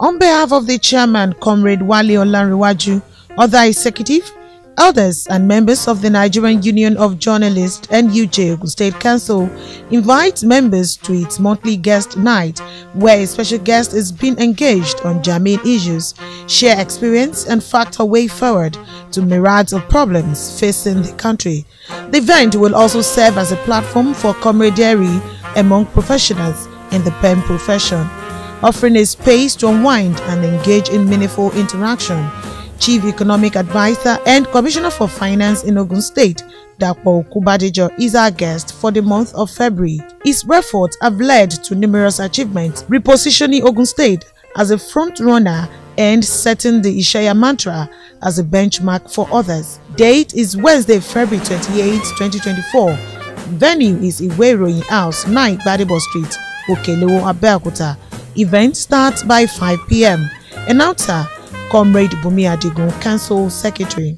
On behalf of the chairman, Comrade Wale Olanrewaju, other executive, elders and members of the Nigerian Union of Journalists and Ogun State Council invite members to its monthly guest night where a special guest is being engaged on germane issues, share experience and factor way forward to myriads of problems facing the country. The event will also serve as a platform for camaraderie among professionals in the pen profession, offering a space to unwind and engage in meaningful interaction. Chief Economic Advisor and Commissioner for Finance in Ogun State, Dapo Okubadejo, is our guest for the month of February. His efforts have led to numerous achievements, repositioning Ogun State as a front runner and setting the ISEYA mantra as a benchmark for others. Date is Wednesday, February 28, 2024. Venue is Iweroyin House, 9 Gbadebo Street, Okelewo, Abeokuta. Event starts by 5 p.m. Announcer Comrade Bumi Adigun, Council Secretary.